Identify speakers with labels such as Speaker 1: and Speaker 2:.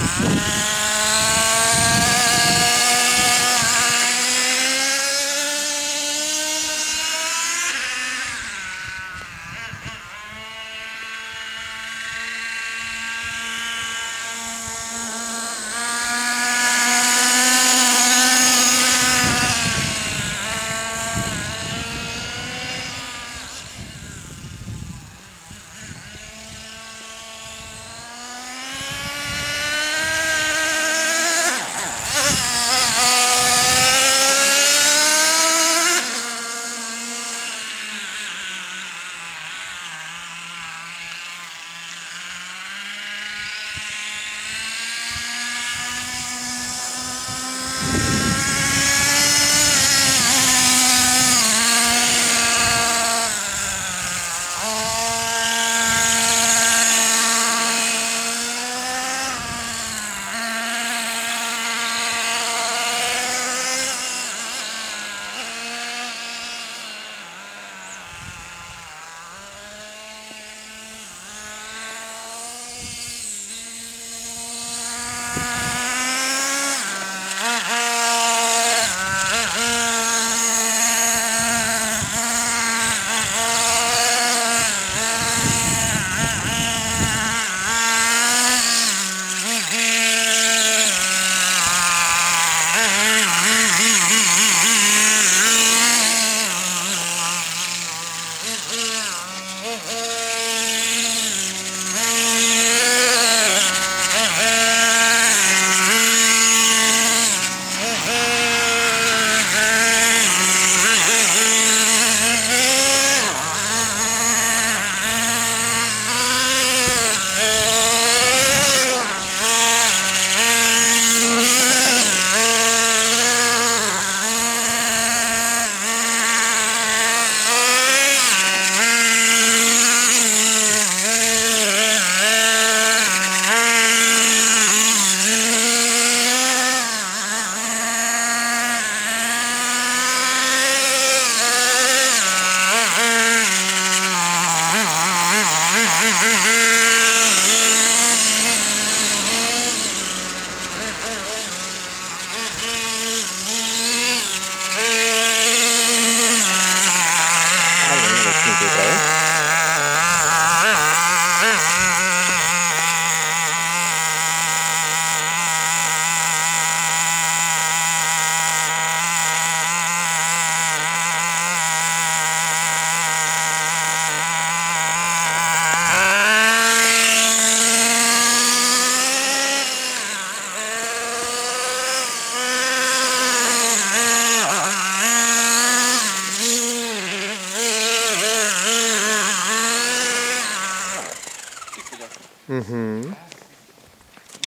Speaker 1: Ah!